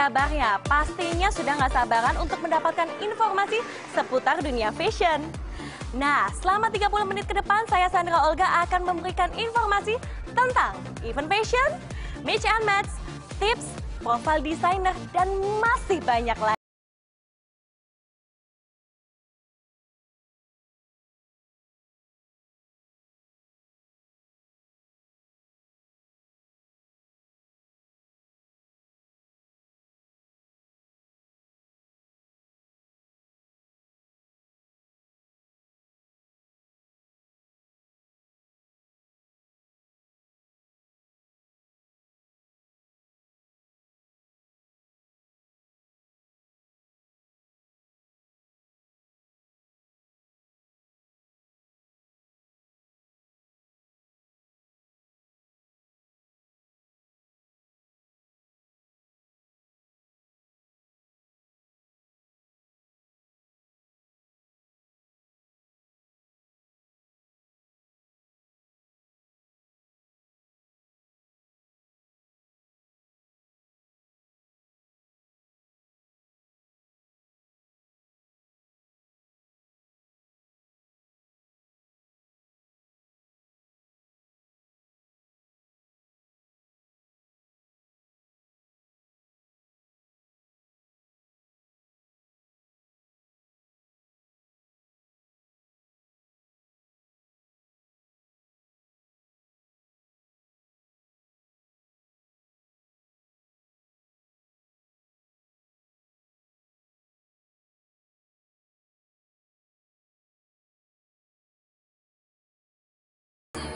kabarnya? Pastinya sudah nggak sabaran untuk mendapatkan informasi seputar dunia fashion. Nah, selama 30 menit ke depan, saya Sandra Olga akan memberikan informasi tentang event fashion, match and match, tips, profil desainer, dan masih banyak lagi.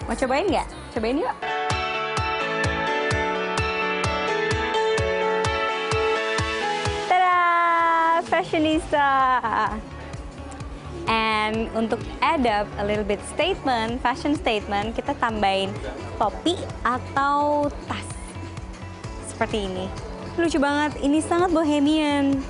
Mau cobain nggak? Cobain yuk. Tada! Fashionista! And untuk add up a little bit statement, fashion statement, kita tambahin topi atau tas. Seperti ini. Lucu banget, ini sangat bohemian.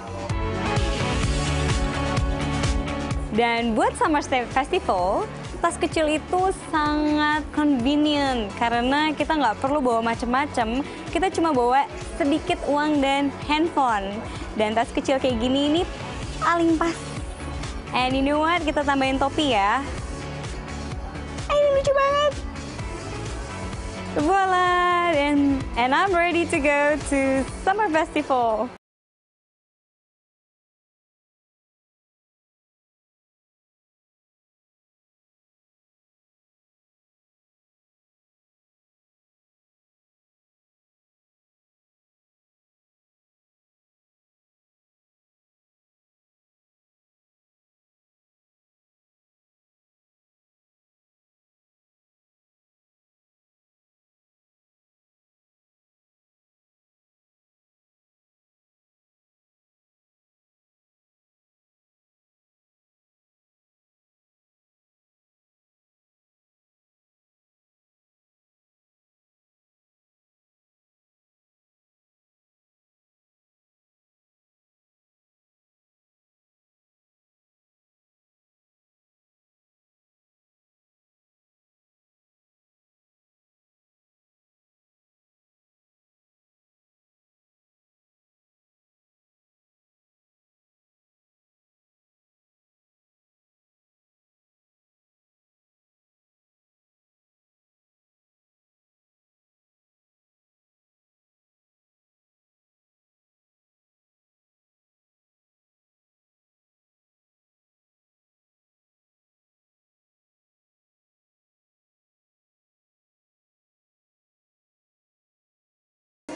Dan buat Summer Festival, tas kecil itu sangat convenient karena kita nggak perlu bawa macem-macem, kita cuma bawa sedikit uang dan handphone. Dan tas kecil kayak gini ini paling pas. And you know what? Kita tambahin topi ya. Eh, ini lucu banget. Voila! And, and I'm ready to go to Summer Festival.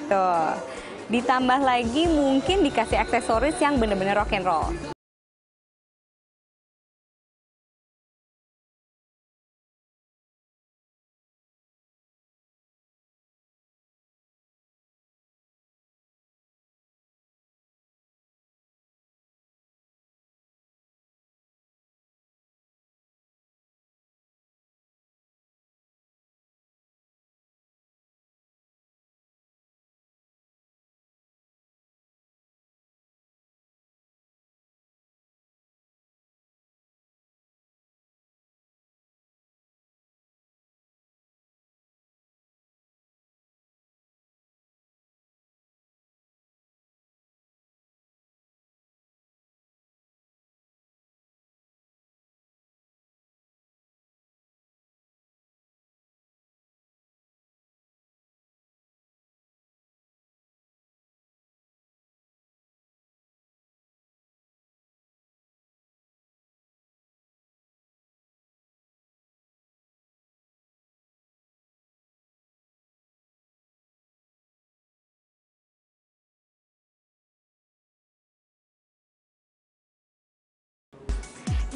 Tuh. Ditambah lagi mungkin dikasih aksesoris yang bener-bener rock and roll.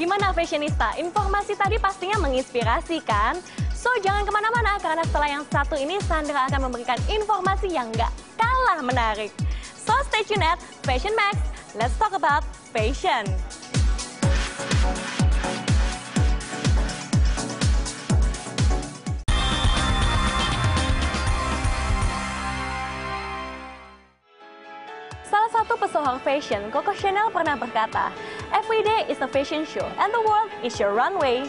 Gimana fashionista? Informasi tadi pastinya menginspirasi kan? So jangan ke mana-mana karena setelah yang satu ini Sandra akan memberikan informasi yang gak kalah menarik. So stay tuned at Fashion Max. Let's talk about fashion. Pesohor fashion, Coco Chanel pernah berkata, Every day is a fashion show and the world is your runway.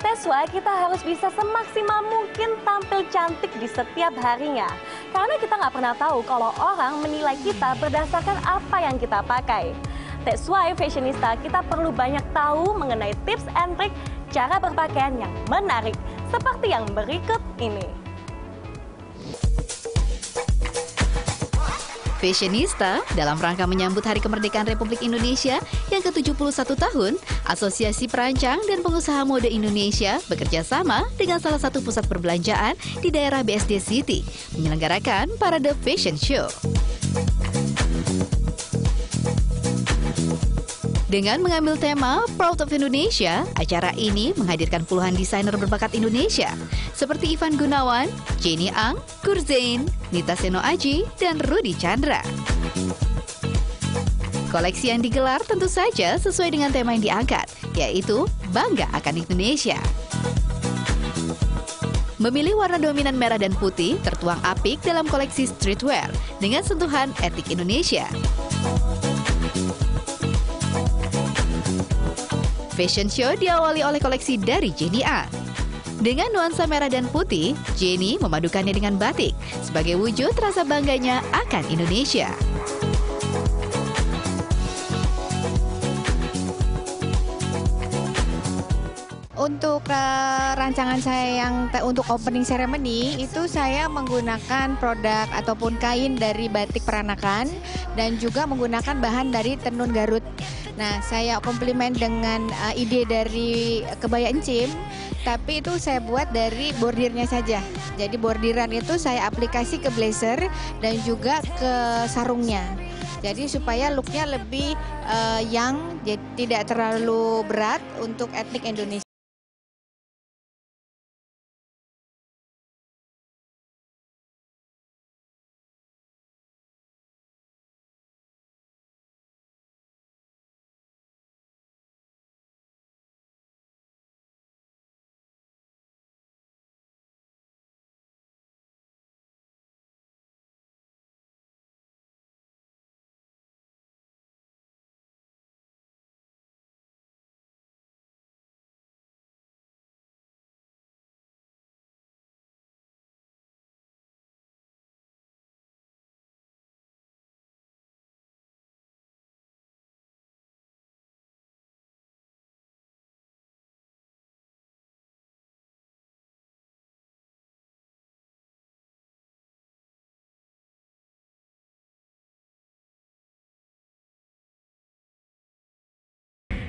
That's why kita harus bisa semaksimal mungkin tampil cantik di setiap harinya. Karena kita nggak pernah tahu kalau orang menilai kita berdasarkan apa yang kita pakai. That's why fashionista kita perlu banyak tahu mengenai tips and trick cara berpakaian yang menarik. Seperti yang berikut ini. Fashionista, dalam rangka menyambut Hari Kemerdekaan Republik Indonesia yang ke-71 tahun, Asosiasi Perancang dan Pengusaha Mode Indonesia bekerja sama dengan salah satu pusat perbelanjaan di daerah BSD City menyelenggarakan Parade Fashion Show. Dengan mengambil tema Proud of Indonesia, acara ini menghadirkan puluhan desainer berbakat Indonesia seperti Ivan Gunawan, Jenny Ang, Kurzain, Nita Seno Aji, dan Rudi Chandra. Koleksi yang digelar tentu saja sesuai dengan tema yang diangkat, yaitu Bangga akan Indonesia. Memilih warna dominan merah dan putih tertuang apik dalam koleksi streetwear dengan sentuhan etik Indonesia. Fashion show diawali oleh koleksi dari Jenny A. Dengan nuansa merah dan putih, Jenny memadukannya dengan batik sebagai wujud rasa bangganya akan Indonesia. Untuk uh, rancangan saya yang untuk opening ceremony itu saya menggunakan produk ataupun kain dari batik peranakan dan juga menggunakan bahan dari tenun Garut. Nah, saya komplimen dengan uh, ide dari kebaya encim, tapi itu saya buat dari bordirnya saja. Jadi bordiran itu saya aplikasi ke blazer dan juga ke sarungnya. Jadi supaya looknya lebih uh, yang tidak terlalu berat untuk etnik Indonesia.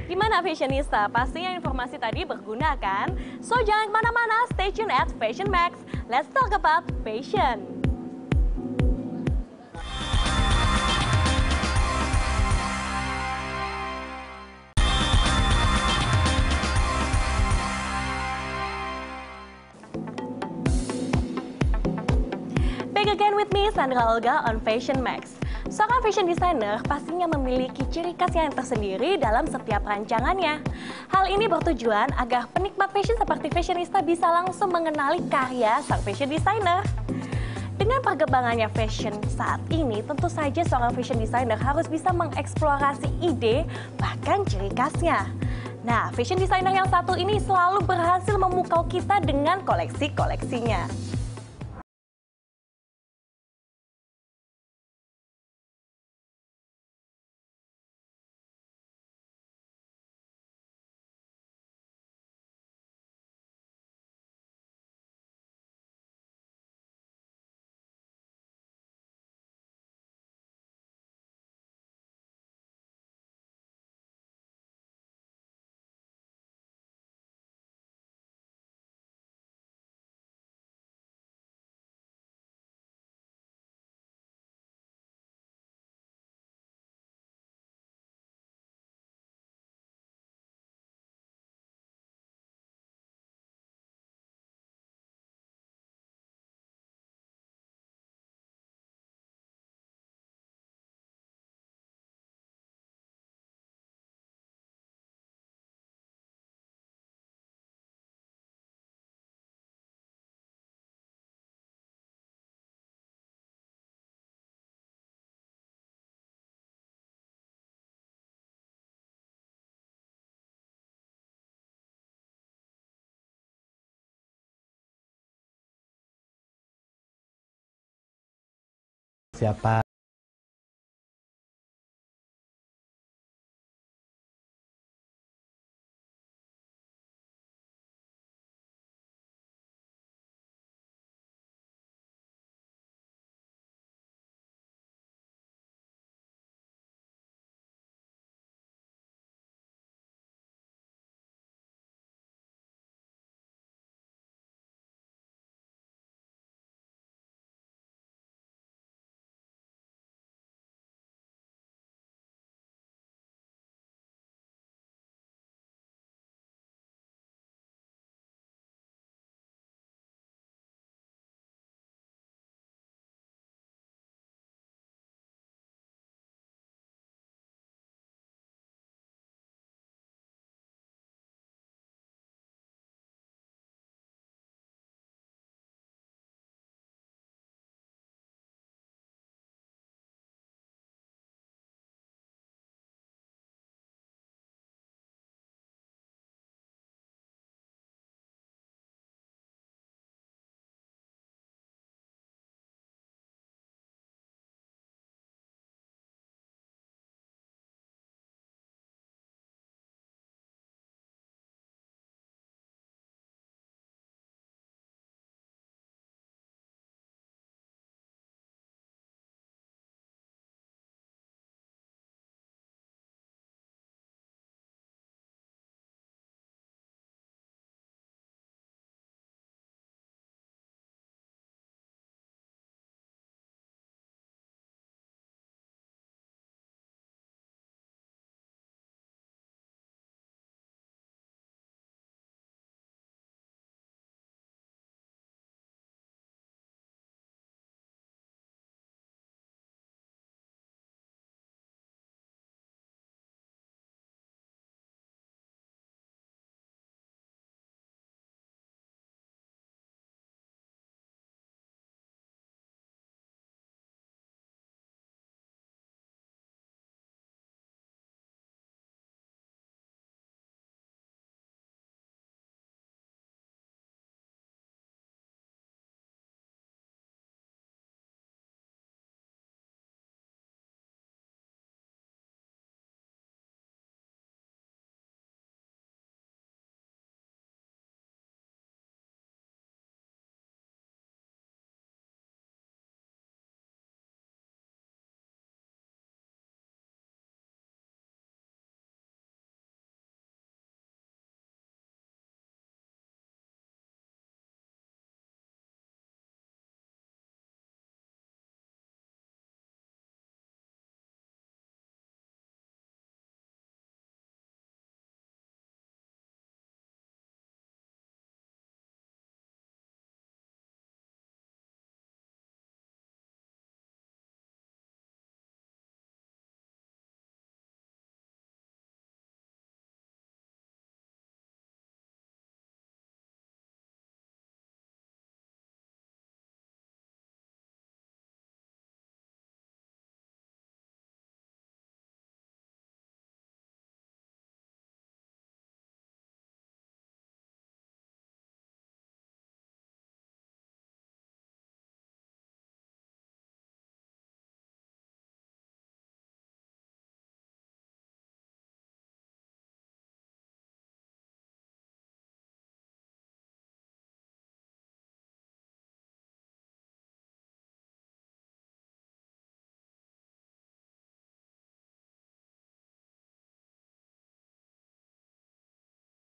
Gimana fashionista? Pastinya informasi tadi berguna kan? So jangan ke mana-mana, stay tune at Fashion Max. Let's talk about fashion. Back again with me, Sandra Olga on Fashion Max. Seorang fashion designer pastinya memiliki ciri khas yang tersendiri dalam setiap rancangannya. Hal ini bertujuan agar penikmat fashion seperti fashionista bisa langsung mengenali karya sang fashion designer. Dengan perkembangannya fashion saat ini, tentu saja seorang fashion designer harus bisa mengeksplorasi ide bahkan ciri khasnya. Nah, fashion designer yang satu ini selalu berhasil memukau kita dengan koleksi-koleksinya. อย่าไป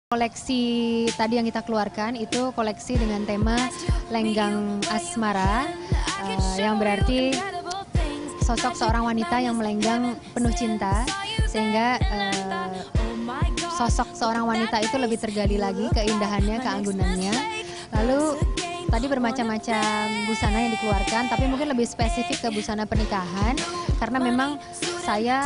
Koleksi tadi yang kita keluarkan itu koleksi dengan tema lenggang asmara uh, yang berarti sosok seorang wanita yang melenggang penuh cinta sehingga uh, sosok seorang wanita itu lebih tergali lagi keindahannya, keanggunannya. Lalu tadi bermacam-macam busana yang dikeluarkan tapi mungkin lebih spesifik ke busana pernikahan karena memang saya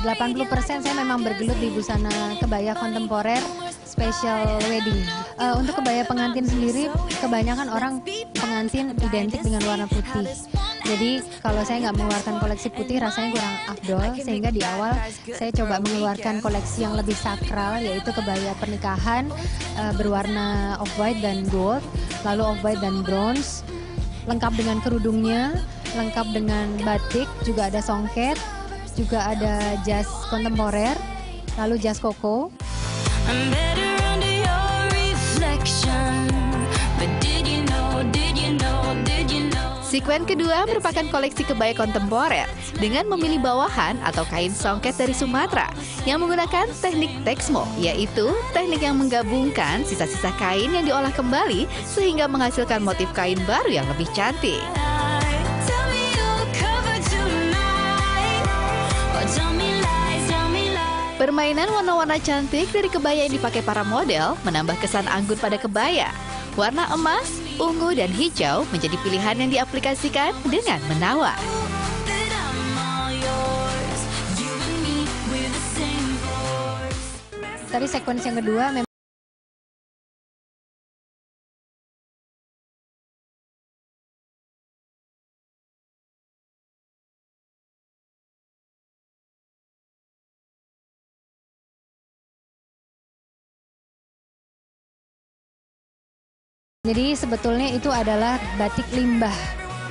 80% saya memang bergelut di busana kebaya kontemporer special wedding. Uh, untuk kebaya pengantin sendiri, kebanyakan orang pengantin identik dengan warna putih. Jadi kalau saya nggak mengeluarkan koleksi putih rasanya kurang afdol sehingga di awal saya coba mengeluarkan koleksi yang lebih sakral yaitu kebaya pernikahan uh, berwarna off white dan gold, lalu off white dan bronze lengkap dengan kerudungnya lengkap dengan batik, juga ada songket, juga ada jas kontemporer, lalu jas koko. Sekuen kedua merupakan koleksi kebaya kontemporer dengan memilih bawahan atau kain songket dari Sumatera yang menggunakan teknik texmo, yaitu teknik yang menggabungkan sisa-sisa kain yang diolah kembali sehingga menghasilkan motif kain baru yang lebih cantik. Permainan warna-warna cantik dari kebaya yang dipakai para model menambah kesan anggun pada kebaya. Warna emas, ungu, dan hijau menjadi pilihan yang diaplikasikan dengan menawan. That I'm all yours. You and me, we're the same force. Tadi sekuens yang kedua memang Jadi sebetulnya itu adalah batik limbah.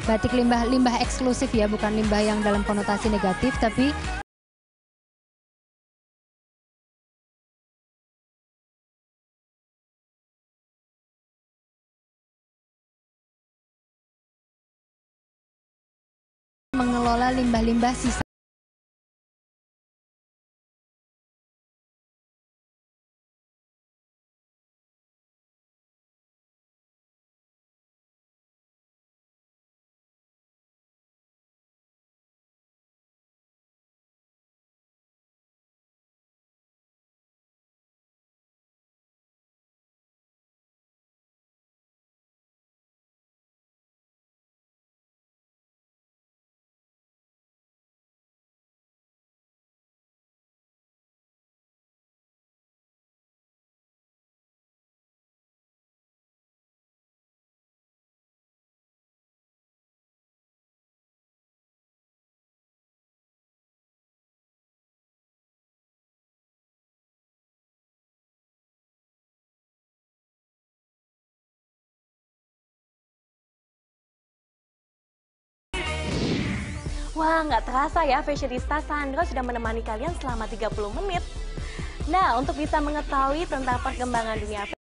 Batik limbah limbah eksklusif ya, bukan limbah yang dalam konotasi negatif tapi mengelola limbah-limbah sisa Wah, nggak terasa ya fashionista Sandra sudah menemani kalian selama 30 menit. Nah, untuk bisa mengetahui tentang perkembangan dunia